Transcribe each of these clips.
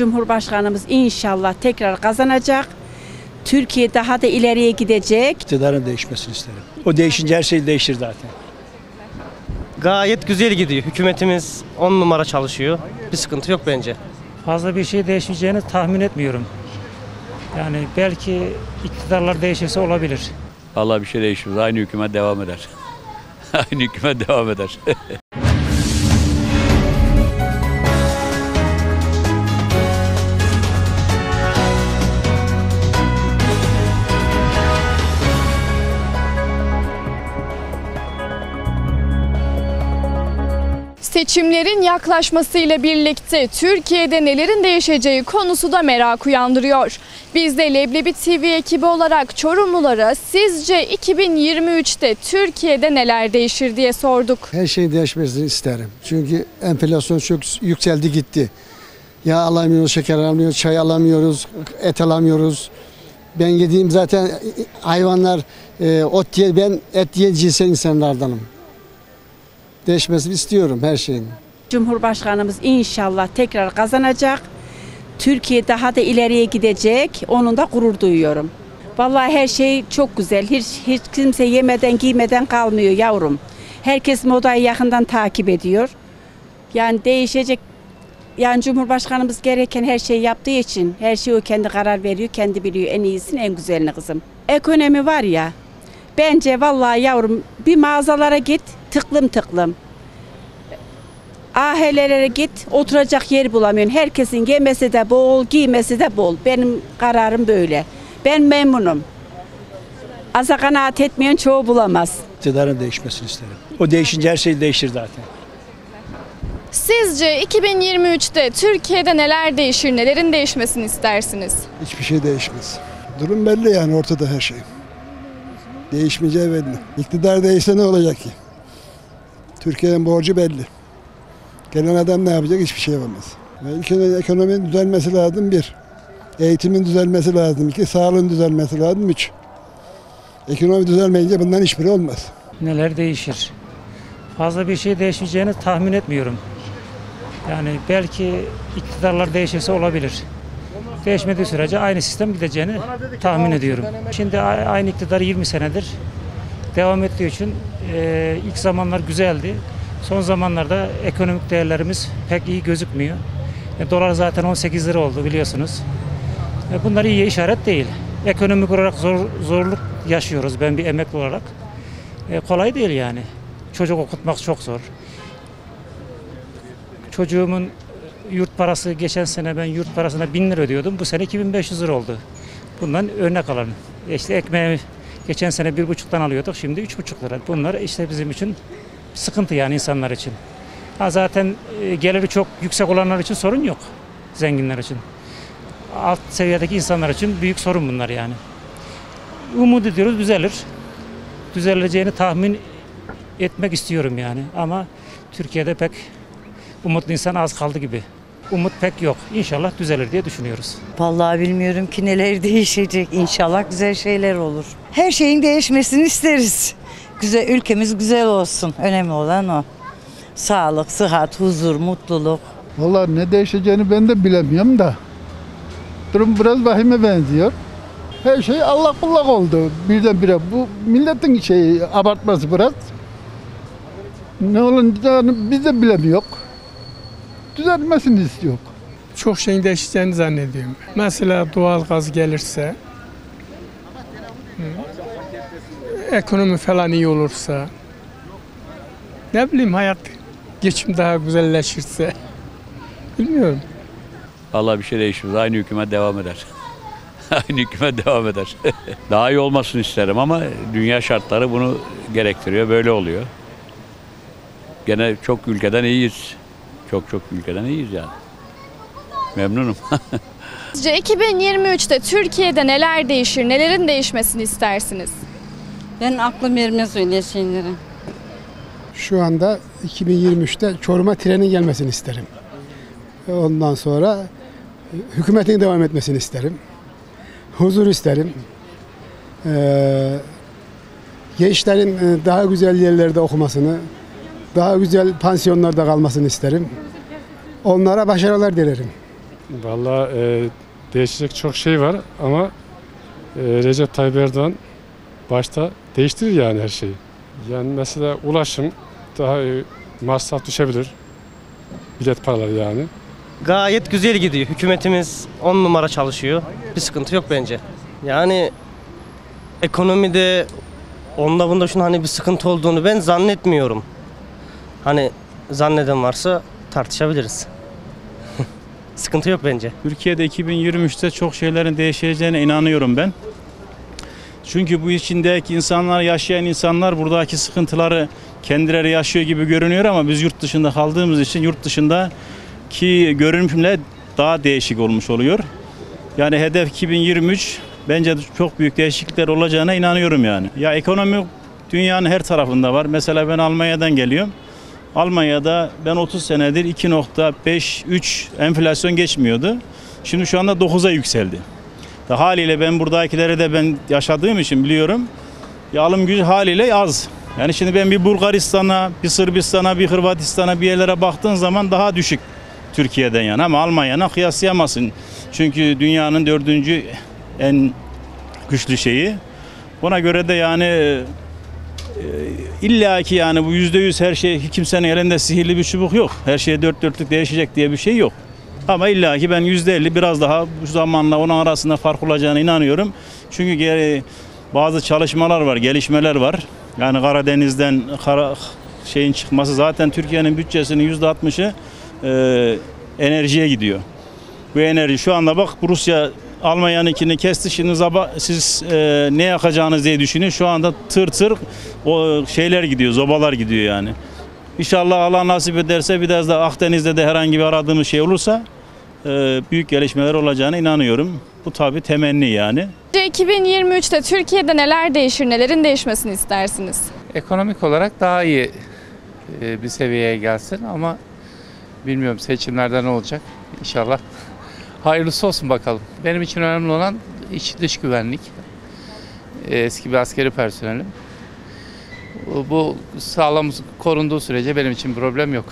Cumhurbaşkanımız inşallah tekrar kazanacak. Türkiye daha da ileriye gidecek. iktidarın değişmesini isterim. O değişince her şey değişir zaten. Gayet güzel gidiyor. Hükümetimiz 10 numara çalışıyor. Bir sıkıntı yok bence. fazla bir şey değişmeyeceğini tahmin etmiyorum. Yani belki iktidarlar değişirse olabilir. Allah bir şey değişmez. Aynı hükümet devam eder. Aynı hükümet devam eder. Seçimlerin yaklaşmasıyla birlikte Türkiye'de nelerin değişeceği konusu da merak uyandırıyor. Biz de Leblebi TV ekibi olarak Çorumlulara sizce 2023'te Türkiye'de neler değişir diye sorduk. Her şeyin değişmesini isterim. Çünkü enflasyon çok yükseldi gitti. Yağ alamıyoruz, şeker alamıyoruz, çay alamıyoruz, et alamıyoruz. Ben yediğim zaten hayvanlar e, ot diye ben et cinsel insanlardanım. Değişmesini istiyorum her şeyin. Cumhurbaşkanımız inşallah tekrar kazanacak. Türkiye daha da ileriye gidecek. Onun da gurur duyuyorum. Vallahi her şey çok güzel. Hiç, hiç kimse yemeden giymeden kalmıyor yavrum. Herkes modayı yakından takip ediyor. Yani değişecek. Yani Cumhurbaşkanımız gereken her şeyi yaptığı için her şeyi o kendi karar veriyor, kendi biliyor en iyisini, en güzelini kızım. Ekonomi var ya. Bence vallahi yavrum bir mağazalara git tıklım tıklım. Ahelelere git oturacak yer bulamıyorsun. Herkesin yemesi de bol, giymesi de bol. Benim kararım böyle. Ben memnunum. Aza kanaat etmeyen çoğu bulamaz. İktidarın değişmesini isterim. O değişince her şey değişir zaten. Sizce 2023'te Türkiye'de neler değişir, nelerin değişmesini istersiniz? Hiçbir şey değişmez. Durum belli yani ortada her şey. Değişmeyeceği belli. İktidar değişse ne olacak ki? Türkiye'nin borcu belli. Gelen adam ne yapacak? Hiçbir şey yapamaz. Ülkenin ekonominin düzelmesi lazım bir. Eğitimin düzelmesi lazım iki. Sağlığın düzelmesi lazım üç. Ekonomi düzelmeyince bundan hiçbiri olmaz. Neler değişir? Fazla bir şey değişmeyeceğini tahmin etmiyorum. Yani belki iktidarlar değişirse olabilir. Değişmediği sürece aynı sistem gideceğini tahmin ediyorum. Şimdi aynı iktidar 20 senedir devam ettiği için e, ilk zamanlar güzeldi. Son zamanlarda ekonomik değerlerimiz pek iyi gözükmüyor. E, dolar zaten 18 lira oldu biliyorsunuz. E, bunlar iyi işaret değil. Ekonomik olarak zor, zorluk yaşıyoruz ben bir emekli olarak. E, kolay değil yani. Çocuk okutmak çok zor. Çocuğumun yurt parası geçen sene ben yurt parasına 1000 lira ödüyordum. Bu sene 2500 lira oldu. Bundan örnek alalım. İşte ekmeği geçen sene bir buçuktan alıyorduk. Şimdi üç buçuk lira. Bunlar işte bizim için sıkıntı yani insanlar için. Ha zaten e, geliri çok yüksek olanlar için sorun yok. Zenginler için. Alt seviyedeki insanlar için büyük sorun bunlar yani. Umut ediyoruz düzelir. Düzeleceğini tahmin etmek istiyorum yani. Ama Türkiye'de pek umutlu insan az kaldı gibi. Umut pek yok. İnşallah düzelir diye düşünüyoruz. Vallahi bilmiyorum ki neler değişecek. İnşallah güzel şeyler olur. Her şeyin değişmesini isteriz. Güzel ülkemiz güzel olsun. Önemli olan o. Sağlık, sıhhat, huzur, mutluluk. Vallahi ne değişeceğini ben de bilemiyorum da. Durum biraz vahime benziyor. Her şey allak bullak oldu birdenbire. Bu milletin şeyi abartması biraz. Ne olacağını biz de bilemiyor. Düzelmesini istiyor. çok şeyin değişeceğini zannediyorum. Mesela doğal gaz gelirse, ekonomi falan iyi olursa, ne bileyim hayat, geçim daha güzelleşirse, bilmiyorum. Allah bir şey değişmez. Aynı hükümet devam eder. Aynı hükümet devam eder. Daha iyi olmasını isterim ama dünya şartları bunu gerektiriyor. Böyle oluyor. Gene çok ülkeden iyiyiz. Çok çok ülkeden iyiyiz yani. Memnunum. Sizce 2023'te Türkiye'de neler değişir, nelerin değişmesini istersiniz? Ben aklım ermez öyle şeylere. Şu anda 2023'te Çorum'a trenin gelmesini isterim. Ondan sonra hükümetin devam etmesini isterim. Huzur isterim. Ee, gençlerin e, daha güzel yerlerde okumasını, daha güzel pansiyonlarda kalmasını isterim. Onlara başarılar dilerim. Vallahi e, değişecek çok şey var ama e, Recep Tayyip Erdoğan başta değiştirir yani her şeyi. Yani mesela ulaşım daha e, masraf düşebilir. Bilet paraları yani. Gayet güzel gidiyor. Hükümetimiz 10 numara çalışıyor. Bir sıkıntı yok bence. Yani ekonomide onda bunda şunun hani bir sıkıntı olduğunu ben zannetmiyorum. Hani zanneden varsa tartışabiliriz. sıkıntı yok bence. Türkiye'de 2023'te çok şeylerin değişeceğine inanıyorum ben. Çünkü bu içindeki insanlar, yaşayan insanlar buradaki sıkıntıları kendileri yaşıyor gibi görünüyor ama biz yurt dışında kaldığımız için yurt dışındaki görünümle daha değişik olmuş oluyor. Yani hedef 2023 bence çok büyük değişiklikler olacağına inanıyorum yani. Ya ekonomi dünyanın her tarafında var. Mesela ben Almanya'dan geliyorum. Almanya'da ben 30 senedir 2.5-3 enflasyon geçmiyordu. Şimdi şu anda 9'a yükseldi. Da haliyle ben buradakileri de ben yaşadığım için biliyorum. Ya alım gücü haliyle az. Yani şimdi ben bir Bulgaristan'a, bir Sırbistan'a, bir Hırvatistan'a bir yerlere baktığın zaman daha düşük Türkiye'den yani ama Almanya'na kıyaslayamazsın. Çünkü dünyanın dördüncü en güçlü şeyi. Buna göre de yani illa ki yani bu yüzde yüz her şey kimsenin elinde sihirli bir çubuk yok. Her şey dört dörtlük değişecek diye bir şey yok. Ama illa ki ben yüzde elli biraz daha bu zamanla onun arasında fark olacağına inanıyorum. Çünkü geri bazı çalışmalar var, gelişmeler var. Yani Karadeniz'den kara, şeyin çıkması zaten Türkiye'nin bütçesinin yüzde altmışı e, enerjiye gidiyor. Bu enerji şu anda bak Rusya Almanya'nınkini kesti şimdi zaba, siz e, ne yakacağınız diye düşünün. Şu anda tır tır o şeyler gidiyor, zobalar gidiyor yani. İnşallah Allah nasip ederse biraz da Akdeniz'de de herhangi bir aradığımız şey olursa e, büyük gelişmeler olacağına inanıyorum. Bu tabi temenni yani. 2023'te Türkiye'de neler değişir, nelerin değişmesini istersiniz? ekonomik olarak daha iyi e, bir seviyeye gelsin ama bilmiyorum seçimlerde ne olacak inşallah. Hayırlısı olsun bakalım. Benim için önemli olan iç dış güvenlik. E, Eski bir askeri personelim. Bu- sağlam korunduğu sürece benim için problem yok.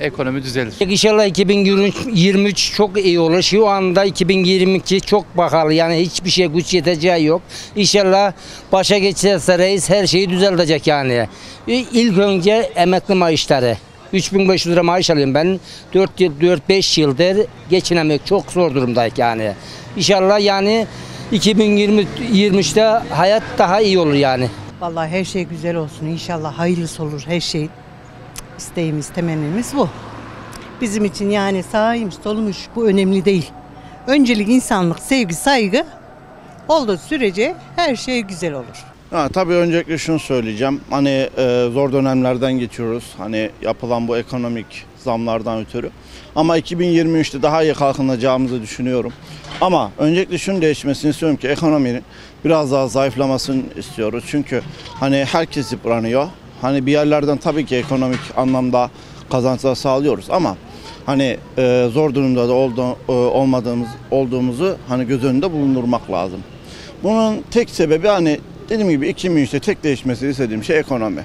Ekonomi düzelir. İnşallah 2023 çok iyi olur. Şu anda 2022 çok bakalım. Yani hiçbir şey güç yeteceği yok. İnşallah başa geçerse reis her şeyi düzeltecek yani. İlk önce emekli maaşları. 3500 lira maaş alıyorum ben. 4 yıl 4-5 yıldır geçinemek çok zor durumdayız yani. İnşallah yani 2023'te hayat daha iyi olur yani. Vallahi her şey güzel olsun. İnşallah hayırlısı olur her şey. isteğimiz, temennimiz bu. Bizim için yani sağıymış, solumuş bu önemli değil. Öncelik insanlık, sevgi, saygı olduğu sürece her şey güzel olur. Ha, tabii öncelikle şunu söyleyeceğim. Hani e, zor dönemlerden geçiyoruz. Hani yapılan bu ekonomik zamlardan ötürü. Ama 2023'te daha iyi kalkınacağımızı düşünüyorum. Ama öncelikle şunu değişmesini istiyorum ki ekonominin biraz daha zayıflamasını istiyoruz. Çünkü hani herkes yıpranıyor. Hani bir yerlerden tabii ki ekonomik anlamda kazançlar sağlıyoruz ama hani e, zor durumda da oldu, e, olmadığımız olduğumuzu hani göz önünde bulundurmak lazım. Bunun tek sebebi hani dediğim gibi 2003'te tek değişmesini istediğim şey ekonomi.